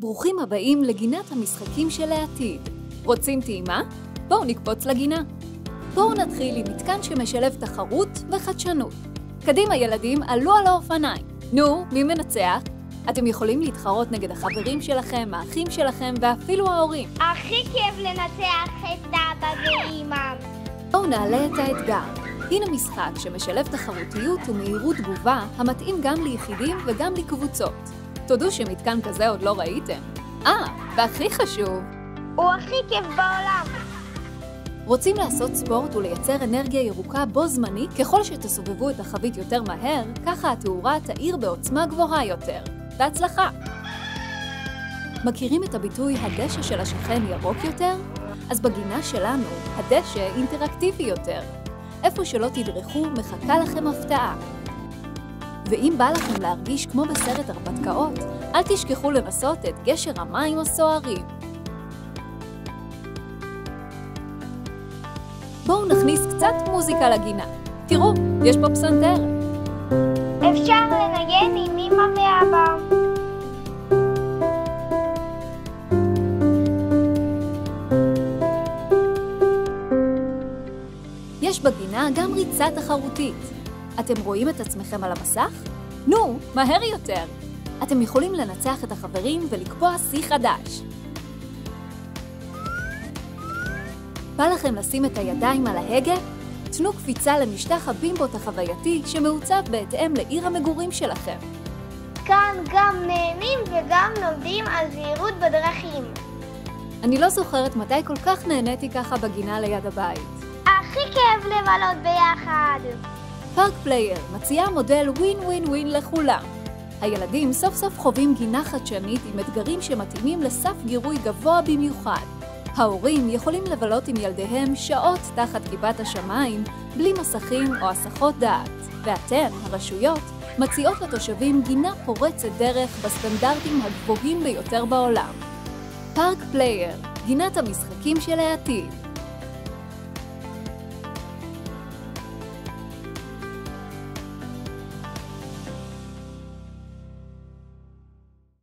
ברוכים הבאים לגינת המשחקים של העתיד. רוצים טעימה? בואו נקפוץ לגינה. בואו נתחיל עם מתקן שמשלב תחרות וחדשנות. קדימה ילדים, עלו על האופניים. נו, מי מנצח? אתם יכולים להתחרות נגד החברים שלכם, האחים שלכם ואפילו ההורים. הכי כיף לנצח את אבא ואימא. בואו נעלה את האתגר. הנה משחק שמשלב תחרותיות ומהירות תגובה המתאים גם ליחידים וגם לקבוצות. תודו שמתקן כזה עוד לא ראיתם. אה, והכי חשוב, הוא הכי כיף בעולם. רוצים לעשות ספורט ולייצר אנרגיה ירוקה בו זמני? ככל שתסובבו את החבית יותר מהר, ככה התאורה תאיר בעוצמה גבוהה יותר. בהצלחה! מכירים את הביטוי הדשא של השכן ירוק יותר? אז בגינה שלנו, הדשא אינטראקטיבי יותר. איפה שלא תדרכו, מחכה לכם הפתעה. ואם בא לכם להרגיש כמו בסרט הרפתקאות, אל תשכחו לנסות את גשר המים הסוערים. בואו נכניס קצת מוזיקה לגינה. תראו, יש פה פסנתר. אפשר לנגן עם אמא ואבא. יש בגינה גם ריצה תחרותית. אתם רואים את עצמכם על המסך? נו, מהר יותר! אתם יכולים לנצח את החברים ולקבוע שיא חדש. בא לכם לשים את הידיים על ההגה? תנו קפיצה למשטח הבימבוט החווייתי שמעוצב בהתאם לעיר המגורים שלכם. כאן גם נהנים וגם לומדים על זהירות בדרכים. אני לא זוכרת מתי כל כך נהניתי ככה בגינה ליד הבית. הכי כיף לבלות ביחד. Park Player מציעה מודל ווין ווין ווין לכולם. הילדים סוף סוף חווים גינה חדשנית עם אתגרים שמתאימים לסף גירוי גבוה במיוחד. ההורים יכולים לבלות עם ילדיהם שעות תחת כיפת השמיים, בלי מסכים או הסחות דעת. ואתן, הרשויות, מציעות לתושבים גינה פורצת דרך בסטנדרטים הגבוהים ביותר בעולם. פארק פלייר, גינת המשחקים של העתיד.